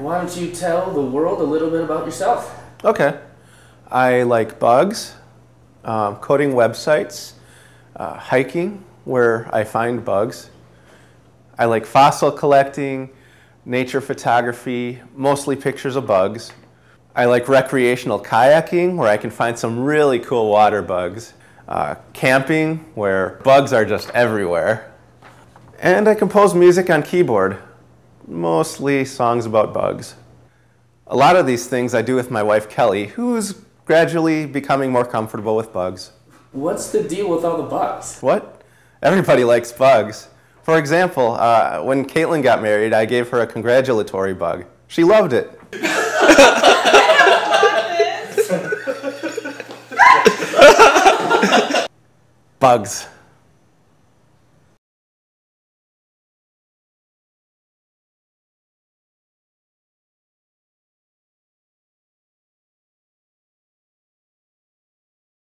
why don't you tell the world a little bit about yourself? Okay. I like bugs, um, coding websites, uh, hiking where I find bugs. I like fossil collecting, nature photography, mostly pictures of bugs. I like recreational kayaking where I can find some really cool water bugs. Uh, camping where bugs are just everywhere. And I compose music on keyboard, mostly songs about bugs. A lot of these things I do with my wife Kelly, who's gradually becoming more comfortable with bugs. What's the deal with all the bugs? What? Everybody likes bugs. For example, uh, when Caitlin got married, I gave her a congratulatory bug. She loved it. bugs.